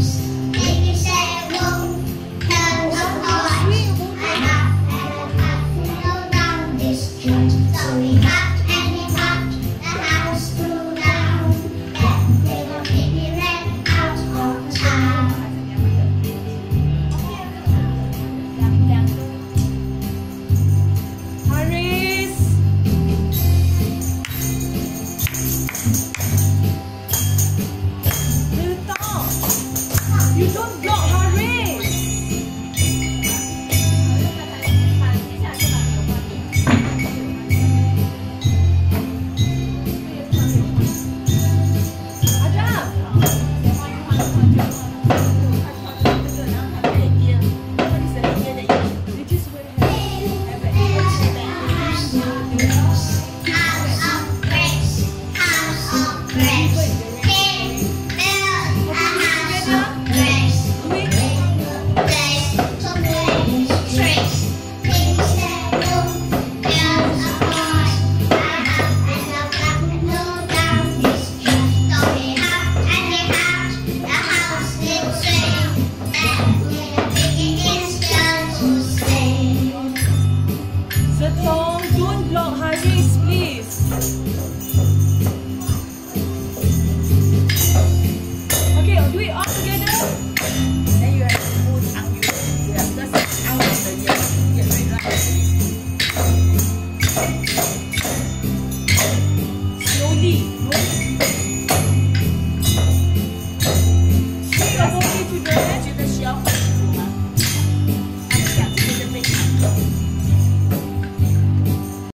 So house